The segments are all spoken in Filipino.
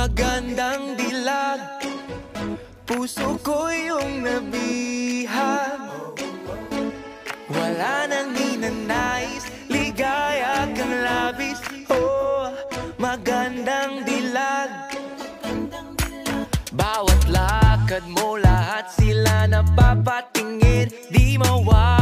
magandang dilag. Puso ko yung nabihag. Wala nang ninanais Ligaya kang labis. Oh, magandang dilag. Bawat lakad mo lahat sila napapatingin. Di mawala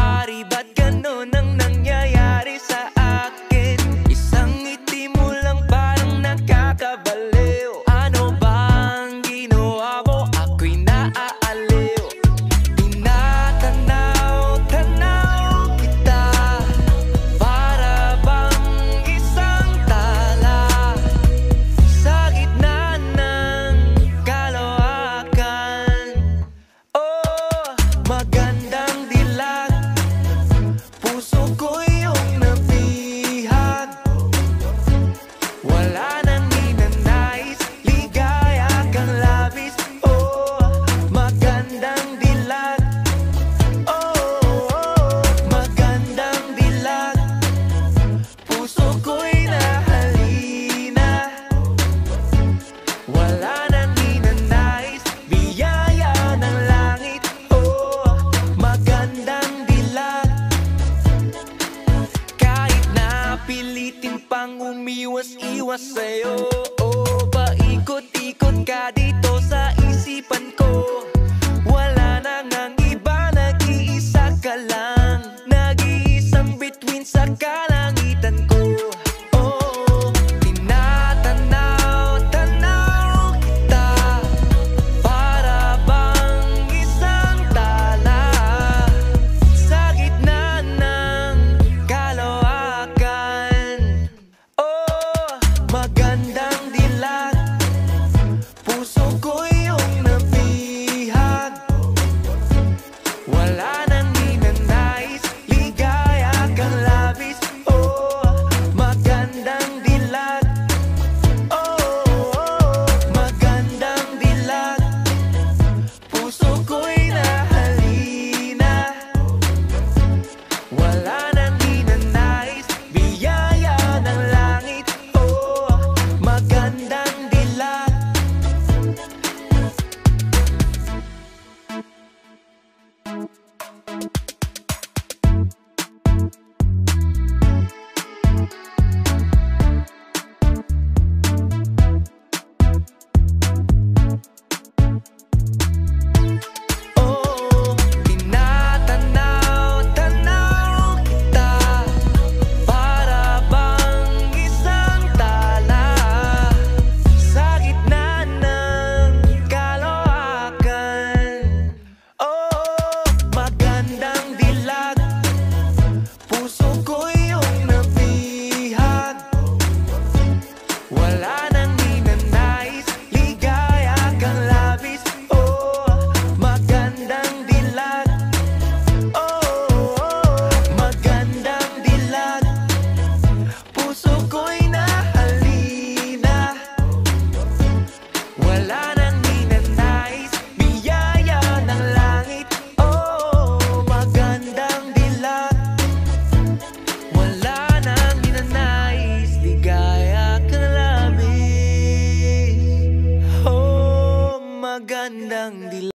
upang umiwas-iwas sa'yo. O oh, paikot-ikot ka dito sa isipan ko.